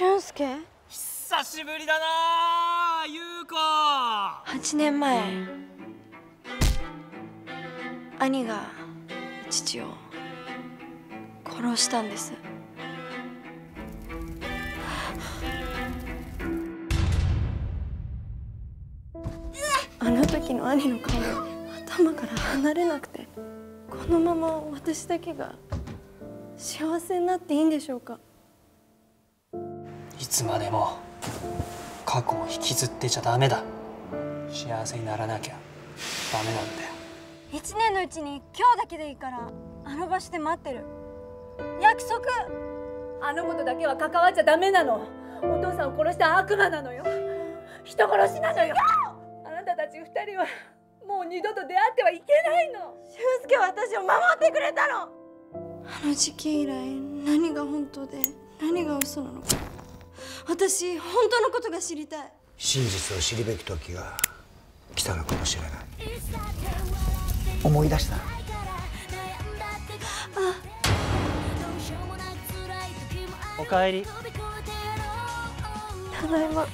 介？久しぶりだな優子。8年前。兄が父を殺したんです。あの時の兄の顔が頭から離れなくてこのまま私だけが幸せになっていいんでしょうか？いつまでも過去を引きずってちゃダメだ。幸せにならなきゃ。ダメなんだよ。1年のうちに今日だけでいいからあの場所で待ってる。約束。あのことだけは関わっちゃダメなの。お父さんを殺した悪魔なのよ。人殺しなのよ。あなたたち二人はもう二度と出会ってはいけないの。俊介は私を守ってくれたの。あの事件以来何が本当で何が嘘なのか私本当のことが知りたい。真実を知るべき時が来たのかもしれない。思い出した？あ。おかえり。ただいま。